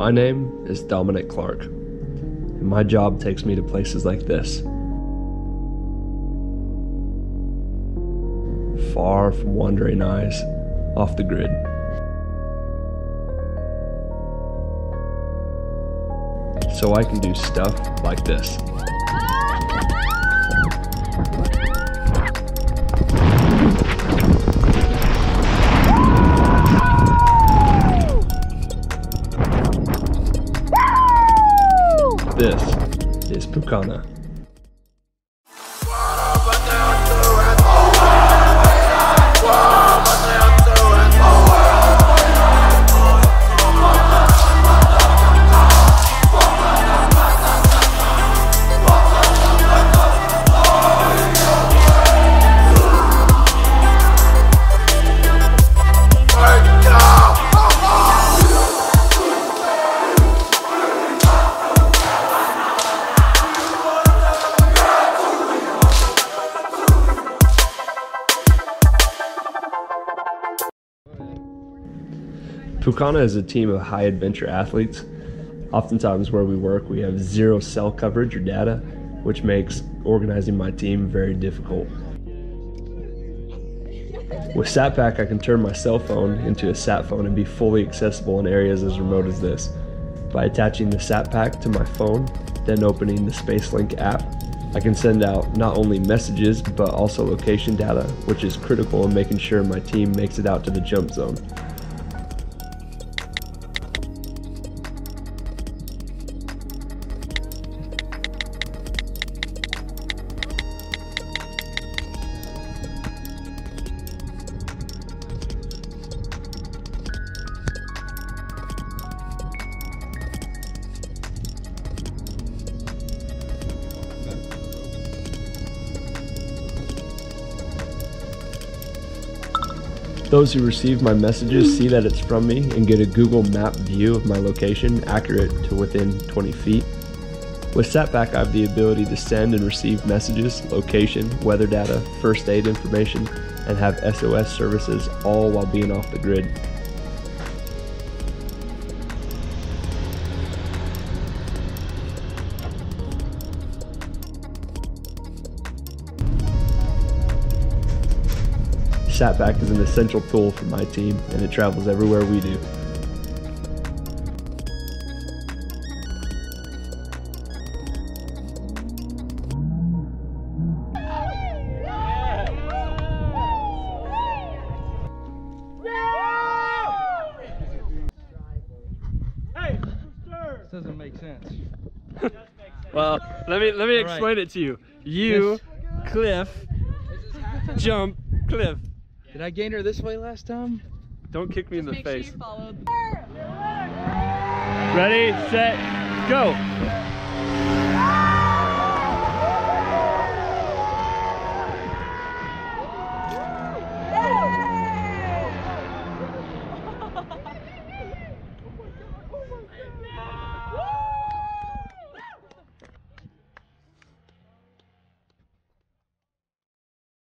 My name is Dominic Clark, and my job takes me to places like this. Far from wandering eyes, off the grid. So I can do stuff like this. This is Pukana. Pukana is a team of high adventure athletes. Oftentimes, where we work, we have zero cell coverage or data, which makes organizing my team very difficult. With SatPaq, I can turn my cell phone into a sat phone and be fully accessible in areas as remote as this. By attaching the SatPaq to my phone, then opening the SpaceLink app, I can send out not only messages but also location data, which is critical in making sure my team makes it out to the jump zone. Those who receive my messages see that it's from me and get a Google Map view of my location accurate to within 20 feet. With SatPaq, I have the ability to send and receive messages, location, weather data, first aid information, and have SOS services all while being off the grid. SatPaq is an essential tool for my team and it travels everywhere we do. Doesn't make sense. Well, let me let me All right. explain it to you. You, Cliff, jump, Cliff. Did I gain her this way last time? Don't kick me in the Make sure face. you follow. Ready, set, go.